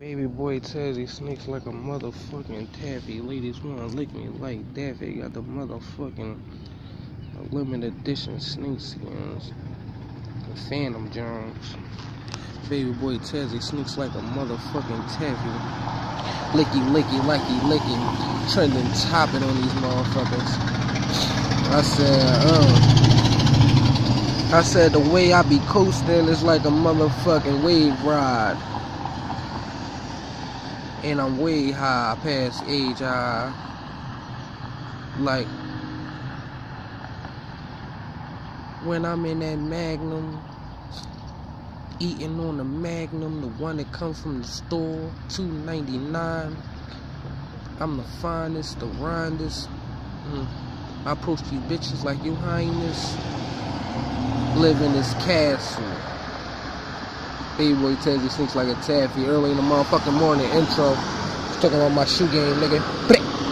Baby boy Tazzy sneaks like a motherfucking taffy. Ladies wanna lick me like Daffy. Got the motherfucking limited edition snakeskins. The Phantom Jones. Baby boy Tazzy sneaks like a motherfucking taffy. Licky, licky, licky, licky. Trending topping on these motherfuckers. I said, uh. I said the way I be coasting is like a motherfucking wave ride and I'm way high past age high. Like when I'm in that Magnum, eating on the Magnum, the one that comes from the store, two ninety nine. I'm the finest, the rindest. Mm. I approach these bitches like your highness. Live in this castle. Boy tells you sneaks like a taffy early in the motherfucking morning intro. Talking about my shoe game, nigga.